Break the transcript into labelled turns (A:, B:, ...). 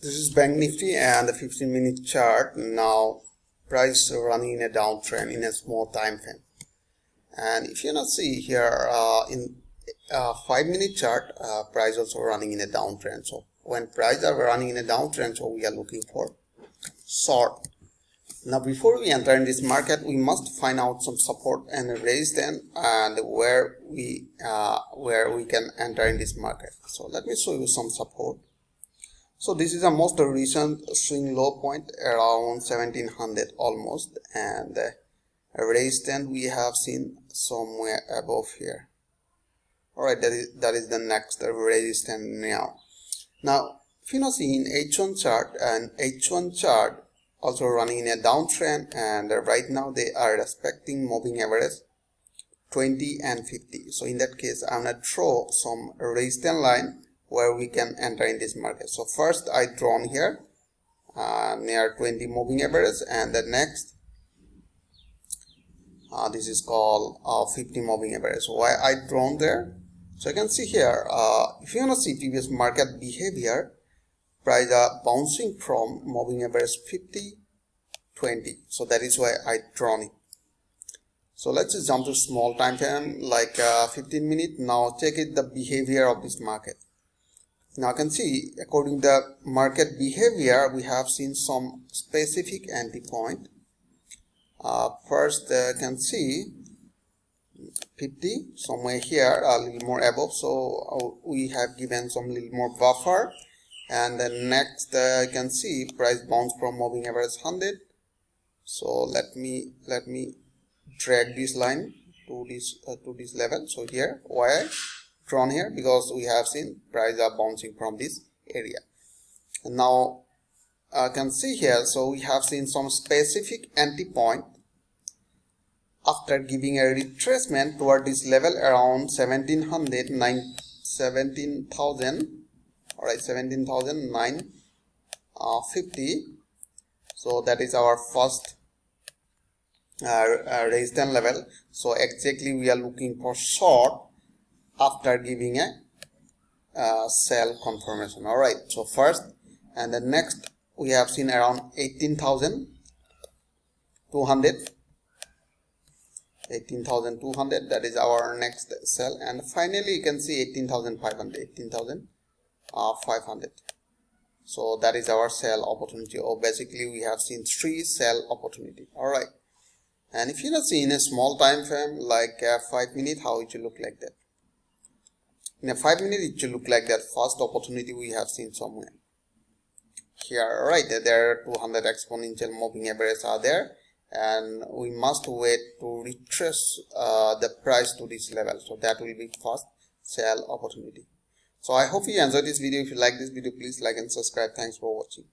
A: this is bank nifty and the 15 minute chart. Now price running in a downtrend in a small time frame. And if you not see here uh, in uh, 5 minute chart uh, price also running in a downtrend. So when price are running in a downtrend so we are looking for short. Now before we enter in this market we must find out some support and resistance and where we uh, where we can enter in this market. So let me show you some support so this is a most recent swing low point around 1700 almost and uh, resistance we have seen somewhere above here. All right that is that is the next resistance now. Now if you in h1 chart and h1 chart also running in a downtrend and right now they are respecting moving average 20 and 50 so in that case i'm gonna draw some resistance line where we can enter in this market. So first i drawn here uh, near 20 moving average and the next uh, this is called uh, 50 moving average why i drawn there? So you can see here uh, if you want to see previous market behavior price are bouncing from moving average 50 20 so that is why i drawn it. So let's just jump to small time frame like uh, 15 minute. Now check it the behavior of this market now you can see according to the market behavior we have seen some specific entry point. Uh, first uh, can see 50 somewhere here a little more above so uh, we have given some little more buffer. And then next uh, you can see price bounce from moving average 100 so let me let me drag this line to this uh, to this level. So here why drawn here because we have seen price are bouncing from this area. And now I can see here so we have seen some specific entry point. After giving a retracement toward this level around 1700 17,000 all right 17,950 uh, so that is our first uh, uh, resistance level. So exactly we are looking for short after giving a uh, sell confirmation. All right so first and the next we have seen around 18,200 18,200 that is our next sell and finally you can see 18,500 18,500 so that is our sell opportunity. Or basically we have seen three sell opportunity. All right. And if you see in a small time frame like uh, five minute how it will look like that in a 5 minute it should look like that first opportunity we have seen somewhere. Here right there are 200 exponential moving averages are there and we must wait to retrace uh, the price to this level. So that will be first sell opportunity. So i hope you enjoyed this video. If you like this video please like and subscribe. Thanks for watching